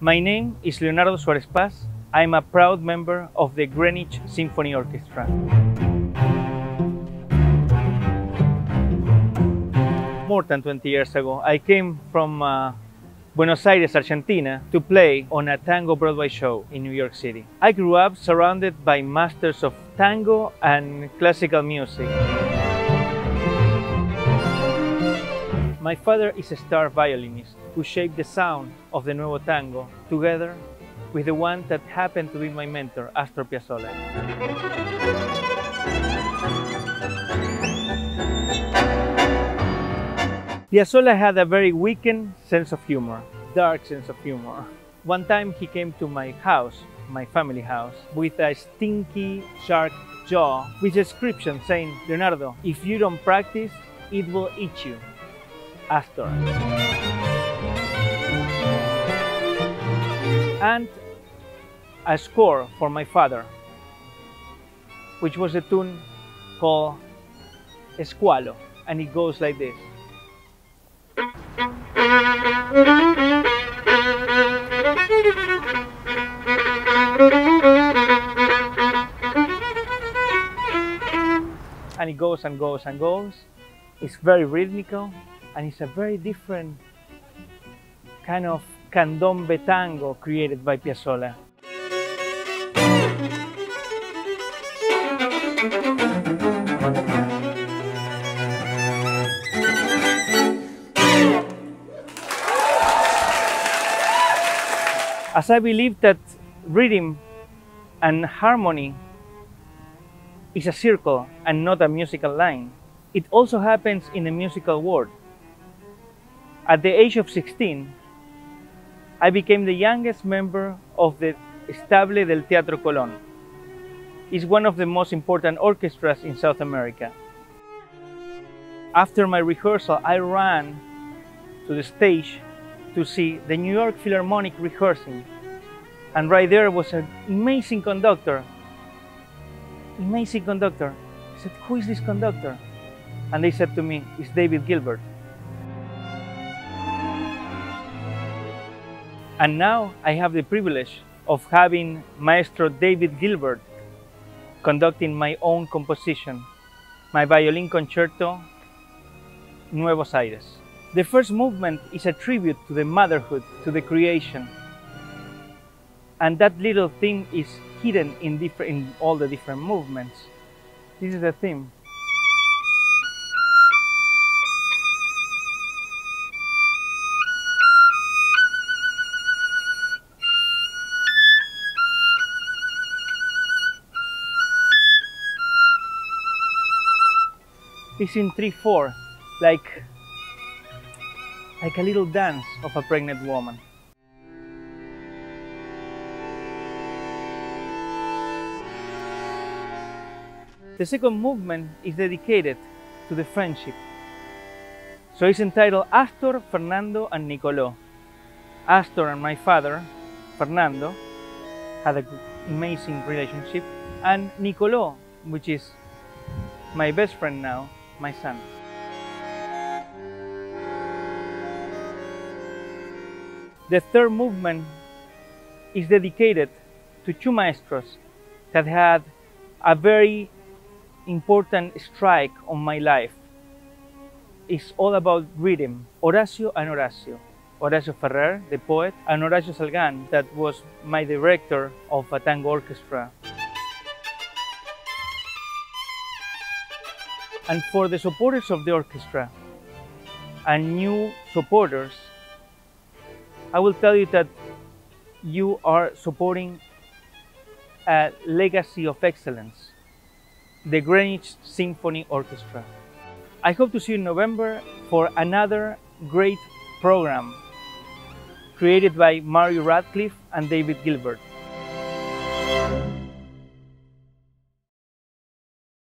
My name is Leonardo Suarez Paz. I'm a proud member of the Greenwich Symphony Orchestra. More than 20 years ago, I came from uh, Buenos Aires, Argentina, to play on a tango Broadway show in New York City. I grew up surrounded by masters of tango and classical music. My father is a star violinist who shaped the sound of the Nuevo Tango together with the one that happened to be my mentor, Astor Piazzolla. Piazzolla had a very weakened sense of humor, dark sense of humor. One time he came to my house, my family house, with a stinky shark jaw with a description saying, Leonardo, if you don't practice, it will eat you. Astor. And a score for my father, which was a tune called Escualo, and it goes like this. And it goes and goes and goes. It's very rhythmical and it's a very different kind of candombe tango created by Piazzolla. As I believe that rhythm and harmony is a circle and not a musical line, it also happens in the musical world. At the age of 16, I became the youngest member of the Estable del Teatro Colón. It's one of the most important orchestras in South America. After my rehearsal, I ran to the stage to see the New York Philharmonic rehearsing. And right there was an amazing conductor. Amazing conductor. I said, Who is this conductor? And they said to me, It's David Gilbert. And now I have the privilege of having Maestro David Gilbert conducting my own composition, my violin concerto, Nuevos Aires. The first movement is a tribute to the motherhood, to the creation. And that little theme is hidden in, in all the different movements. This is the theme. It's in 3-4, like, like a little dance of a pregnant woman. The second movement is dedicated to the friendship. So it's entitled Astor, Fernando, and Nicolo. Astor and my father, Fernando, had an amazing relationship, and Nicolo, which is my best friend now, my son. The third movement is dedicated to two maestros that had a very important strike on my life. It's all about rhythm, Horacio and Horacio. Horacio Ferrer, the poet, and Horacio Salgan, that was my director of a tango orchestra. And for the supporters of the orchestra and new supporters, I will tell you that you are supporting a legacy of excellence, the Greenwich Symphony Orchestra. I hope to see you in November for another great program created by Mario Radcliffe and David Gilbert.